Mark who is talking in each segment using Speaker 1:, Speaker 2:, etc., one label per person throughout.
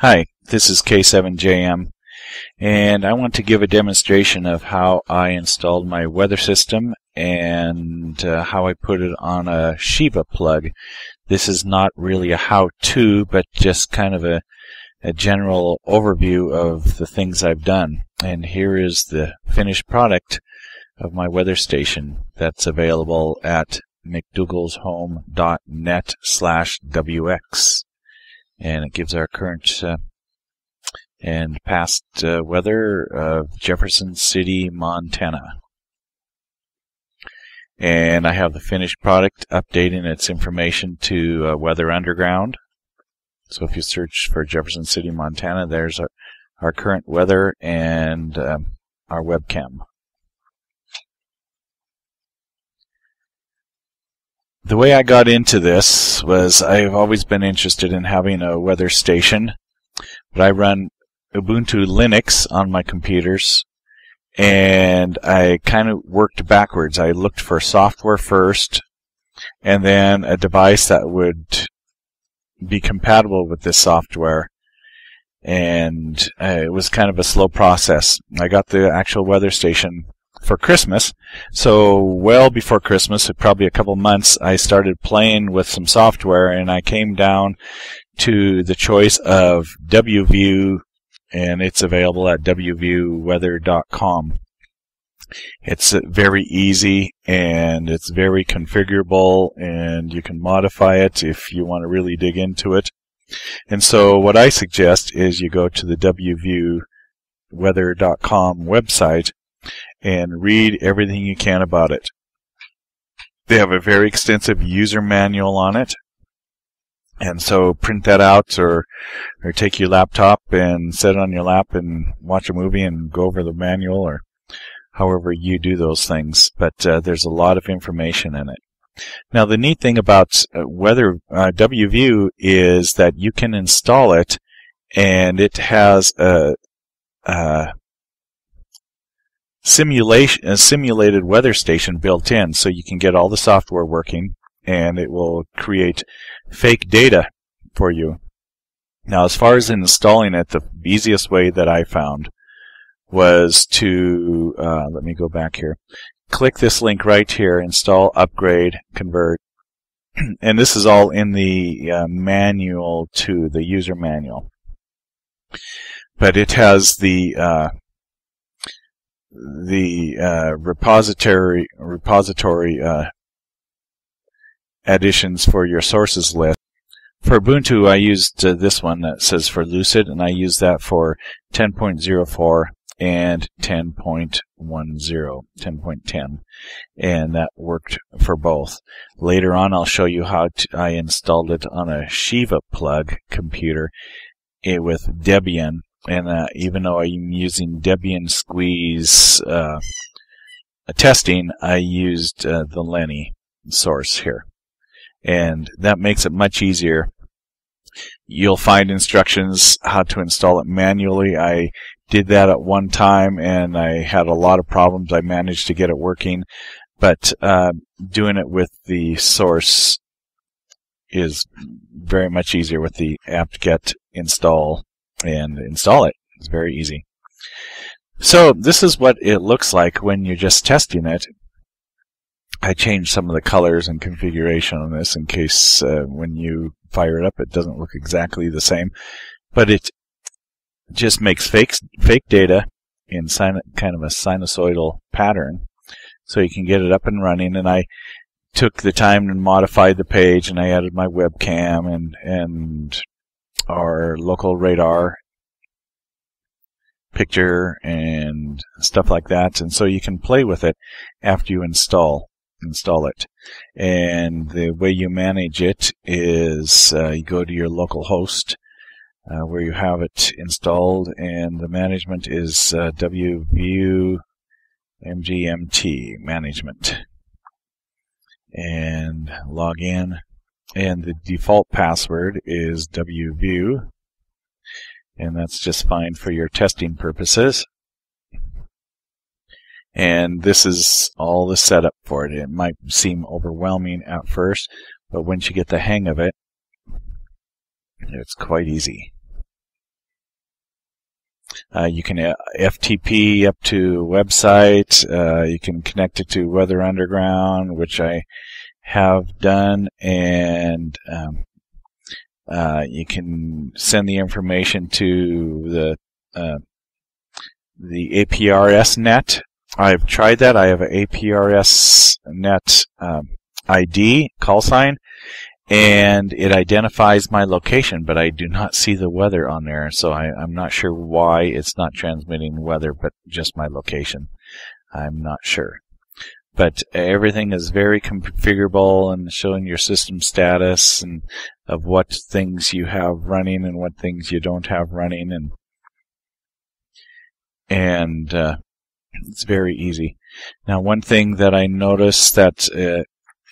Speaker 1: Hi, this is K7JM and I want to give a demonstration of how I installed my weather system and uh, how I put it on a SheevaPlug. This is not really a how-to but just kind of a, a general overview of the things I've done. And here is the finished product of my weather station that's available at mcdougallshome.net slash wx and it gives our current uh, and past uh, weather of Jefferson City, Montana. And I have the finished product updating its information to uh, Weather Underground. So if you search for Jefferson City, Montana, there's our, our current weather and um, our webcam. The way I got into this was I've always been interested in having a weather station, but I run Ubuntu Linux on my computers, and I kind of worked backwards. I looked for software first, and then a device that would be compatible with this software. And uh, it was kind of a slow process. I got the actual weather station for Christmas. So well before Christmas, probably a couple months, I started playing with some software and I came down to the choice of WView and it's available at wviewweather.com. It's very easy and it's very configurable and you can modify it if you want to really dig into it. And so what I suggest is you go to the wviewweather.com website and read everything you can about it. They have a very extensive user manual on it. And so print that out or, or take your laptop and set it on your lap and watch a movie and go over the manual or however you do those things. But uh, there's a lot of information in it. Now the neat thing about uh, Weather uh, WView is that you can install it and it has a, a simulation, a simulated weather station built in, so you can get all the software working, and it will create fake data for you. Now, as far as installing it, the easiest way that I found was to uh, let me go back here. Click this link right here: install, upgrade, convert, and this is all in the uh, manual to the user manual. But it has the uh, the uh, repository repository uh, additions for your sources list. For Ubuntu, I used uh, this one that says for Lucid, and I used that for 10.04 and 10.10, 10.10, and that worked for both. Later on, I'll show you how I installed it on a Shiva plug computer eh, with Debian and uh, even though I'm using Debian Squeeze uh, testing, I used uh, the Lenny source here. And that makes it much easier. You'll find instructions how to install it manually. I did that at one time and I had a lot of problems. I managed to get it working, but uh, doing it with the source is very much easier with the apt-get install and install it. It's very easy. So this is what it looks like when you're just testing it. I changed some of the colors and configuration on this in case uh, when you fire it up it doesn't look exactly the same. But it just makes fake, fake data in sin- kind of a sinusoidal pattern so you can get it up and running. And I took the time and modified the page and I added my webcam and, and our local radar picture and stuff like that. And so you can play with it after you install install it. And the way you manage it is uh, you go to your local host uh, where you have it installed, and the management is uh, WView MGMT management. And log in and the default password is wview and that's just fine for your testing purposes. And this is all the setup for it. It might seem overwhelming at first but once you get the hang of it it's quite easy. Uh, you can uh, FTP up to website. Uh, you can connect it to Weather Underground, which I have done, and um, uh, you can send the information to the uh, the APRS net. I've tried that. I have an APRS net um, ID call sign, and it identifies my location, but I do not see the weather on there, so I, am not sure why it's not transmitting weather, but just my location. I'm not sure. But everything is very configurable and showing your system status and of what things you have running and what things you don't have running, and and uh, it's very easy. Now, one thing that I noticed that uh,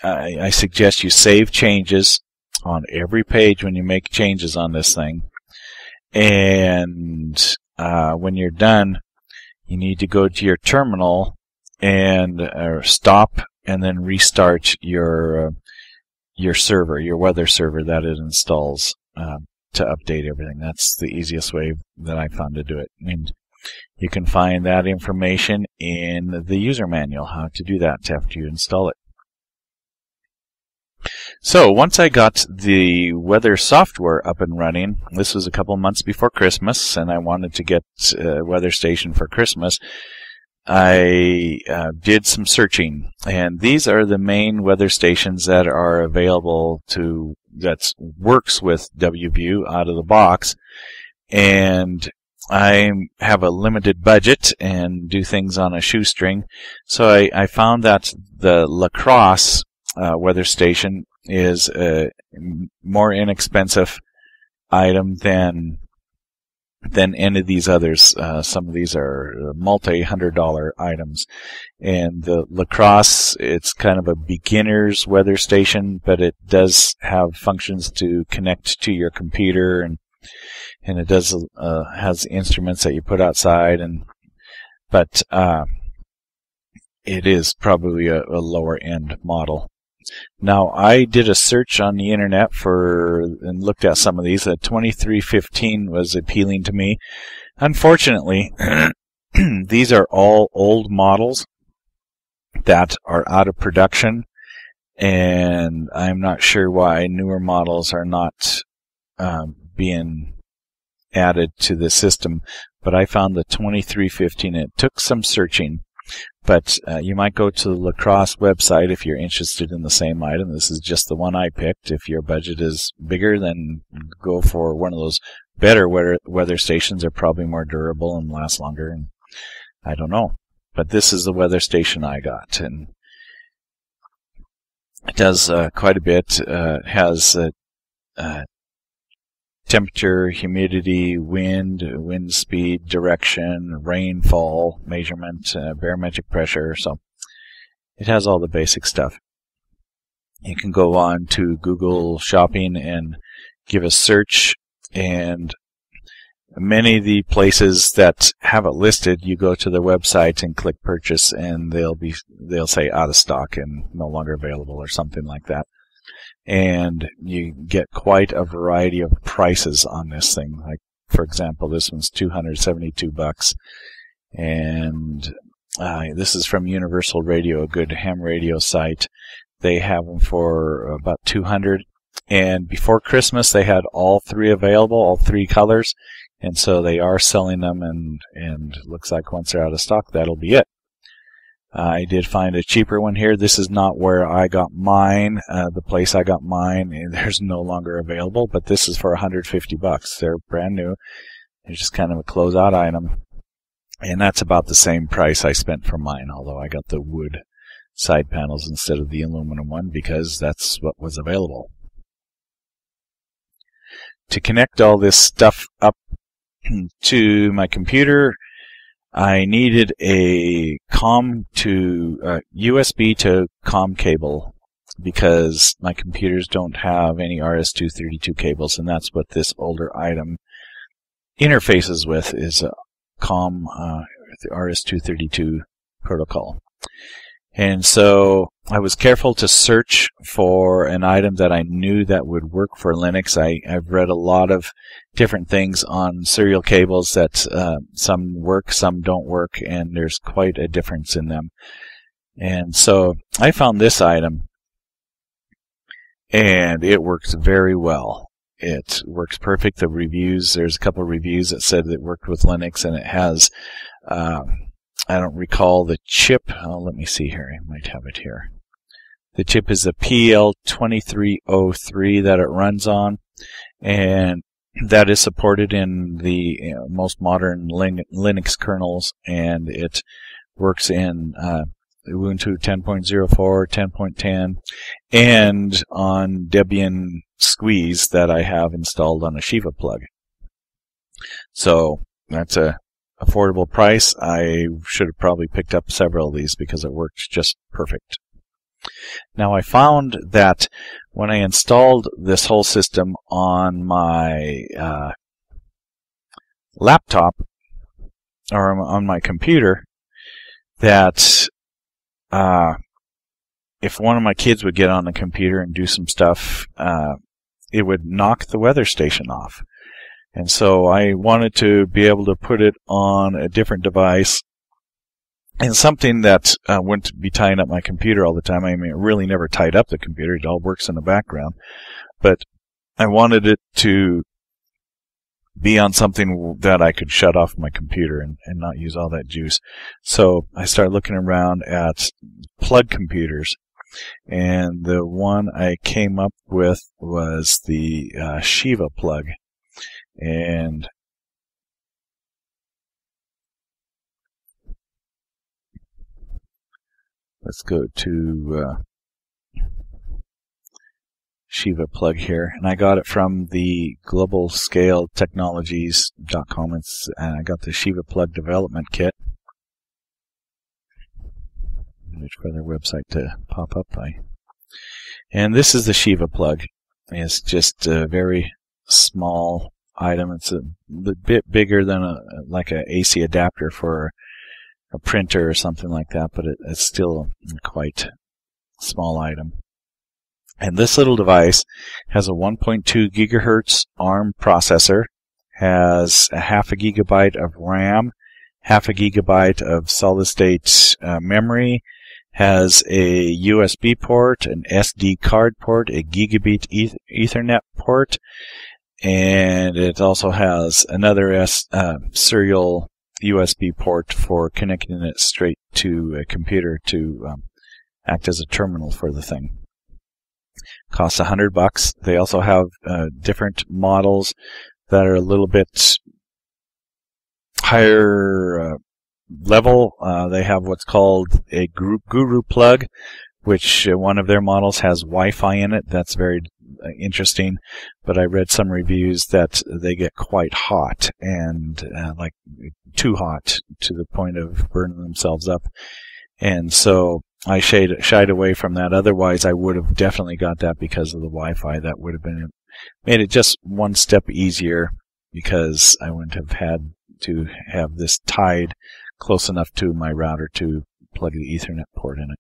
Speaker 1: I, I suggest you save changes on every page when you make changes on this thing. And uh, when you're done, you need to go to your terminal and uh, stop and then restart your uh, your server, your weather server that it installs um, to update everything. That's the easiest way that I found to do it. And you can find that information in the user manual, how to do that after you install it. So once I got the weather software up and running, this was a couple months before Christmas, and I wanted to get uh, Weather Station for Christmas. I uh, did some searching, and these are the main weather stations that are available to that works with WView out of the box. And I have a limited budget and do things on a shoestring, so I, I found that the La Crosse uh, weather station is a more inexpensive item than than any of these others. Uh, some of these are multi-hundred dollar items. And the La Crosse, it's kind of a beginner's weather station, but it does have functions to connect to your computer and and it does uh, has instruments that you put outside and but uh, it is probably a, a lower end model. Now, I did a search on the internet for and looked at some of these. The 2315 was appealing to me. Unfortunately, these are all old models that are out of production, and I'm not sure why newer models are not um, being added to the system. But I found the 2315. It took some searching but uh, you might go to the La Crosse website if you're interested in the same item. This is just the one I picked. If your budget is bigger, then go for one of those better weather, weather stations. They're probably more durable and last longer. And I don't know. But this is the weather station I got. And it does uh, quite a bit. Uh, it has uh, uh, temperature, humidity, wind, wind speed, direction, rainfall measurement, uh, barometric pressure. So it has all the basic stuff. You can go on to Google Shopping and give a search and many of the places that have it listed, you go to their website and click purchase and they'll be, they'll say out of stock and no longer available or something like that and you get quite a variety of prices on this thing. Like, for example, this one's 272 bucks, and uh, this is from Universal Radio, a good ham radio site. They have them for about 200, and before Christmas they had all three available, all three colors, and so they are selling them, and and looks like once they're out of stock, that'll be it. I did find a cheaper one here. This is not where I got mine. Uh, the place I got mine, there's no longer available, but this is for 150 bucks. They're brand new. It's just kind of a closeout item. And that's about the same price I spent for mine, although I got the wood side panels instead of the aluminum one because that's what was available. To connect all this stuff up to my computer, I needed a COM to uh, USB to COM cable because my computers don't have any RS-232 cables, and that's what this older item interfaces with is a COM uh, the RS-232 protocol. And so I was careful to search for an item that I knew that would work for Linux. I, have read a lot of different things on serial cables that uh, some work, some don't work, and there's quite a difference in them. And so I found this item, and it works very well. It works perfect. The reviews, there's a couple of reviews that said it worked with Linux, and it has. Uh, I don't recall the chip. Oh, let me see here. I might have it here. The chip is a PL2303 that it runs on, and that is supported in the you know, most modern Linux kernels, and it works in uh, Ubuntu 10.04, 10.10, and on Debian Squeeze that I have installed on a SheevaPlug. So that's a affordable price. I should have probably picked up several of these because it worked just perfect. Now I found that when I installed this whole system on my uh, laptop or on my computer, that uh, if one of my kids would get on the computer and do some stuff, uh, it would knock the weather station off. And so I wanted to be able to put it on a different device and something that uh, wouldn't be tying up my computer all the time. I mean, it really never tied up the computer. It all works in the background. But I wanted it to be on something that I could shut off my computer and, and not use all that juice. So I started looking around at plug computers. And the one I came up with was the uh, SheevaPlug and let's go to uh, SheevaPlug here, and I got it from the globalscaletechnologies.com. It's and I got the SheevaPlug development kit. Wait for their website to pop up. by. and this is the SheevaPlug. It's just a very small item. It's a, bit bigger than a like a AC adapter for a printer or something like that, but it, it's still quite small item. And this little device has a 1.2 gigahertz ARM processor, has a half a gigabyte of RAM, half a gigabyte of solid state uh, memory, has a USB port, an SD card port, a gigabit Ethernet port, and it also has another S, uh, serial USB port for connecting it straight to a computer to um, act as a terminal for the thing. Costs a hundred bucks. They also have uh, different models that are a little bit higher uh, level. Uh, they have what's called a GuruPlug, which one of their models has Wi-Fi in it. That's very interesting, but I read some reviews that they get quite hot and uh, like too hot to the point of burning themselves up. And so I shied, shied away from that. Otherwise, I would have definitely got that because of the Wi-Fi. That would have been made it just one step easier because I wouldn't have had to have this tied close enough to my router to plug the Ethernet port in it.